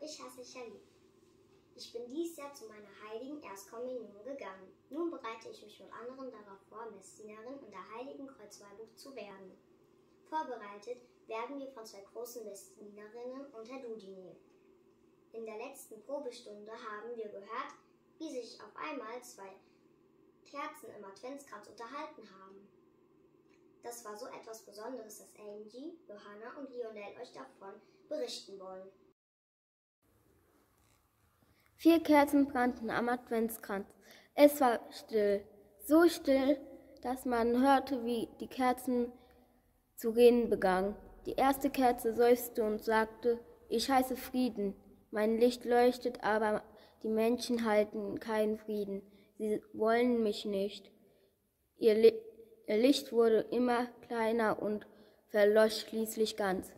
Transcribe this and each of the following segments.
ich heiße Charlie. Ich bin dies Jahr zu meiner heiligen Erstkommunion gegangen. Nun bereite ich mich mit anderen darauf vor, Messdienerin in der heiligen Kreuzweihbuch zu werden. Vorbereitet werden wir von zwei großen Messdienerinnen und Herr Dudini. In der letzten Probestunde haben wir gehört, wie sich auf einmal zwei Kerzen im Adventskranz unterhalten haben. Das war so etwas Besonderes, dass Angie, Johanna und Lionel euch davon berichten wollen. Vier Kerzen brannten am Adventskranz. Es war still, so still, dass man hörte, wie die Kerzen zu gehen begannen. Die erste Kerze seufzte und sagte, ich heiße Frieden. Mein Licht leuchtet, aber die Menschen halten keinen Frieden. Sie wollen mich nicht. Ihr, Li ihr Licht wurde immer kleiner und verlosch schließlich ganz.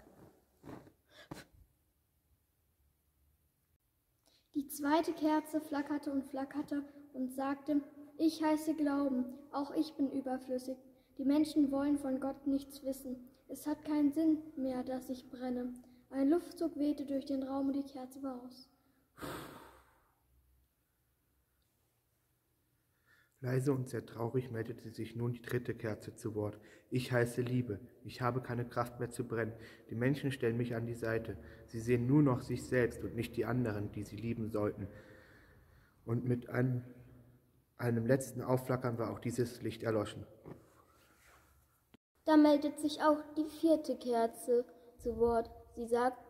Die zweite Kerze flackerte und flackerte und sagte, ich heiße Glauben, auch ich bin überflüssig. Die Menschen wollen von Gott nichts wissen. Es hat keinen Sinn mehr, dass ich brenne. Ein Luftzug wehte durch den Raum und die Kerze war aus. Leise und sehr traurig meldete sich nun die dritte Kerze zu Wort. Ich heiße Liebe. Ich habe keine Kraft mehr zu brennen. Die Menschen stellen mich an die Seite. Sie sehen nur noch sich selbst und nicht die anderen, die sie lieben sollten. Und mit einem, einem letzten Aufflackern war auch dieses Licht erloschen. Da meldet sich auch die vierte Kerze zu Wort. Sie sagt,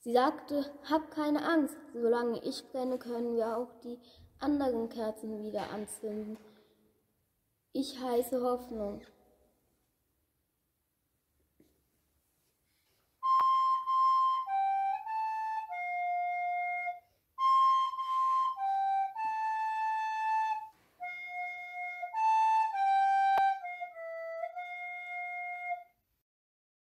sie sagte, hab keine Angst, solange ich brenne, können wir auch die anderen Kerzen wieder anzünden. Ich heiße Hoffnung.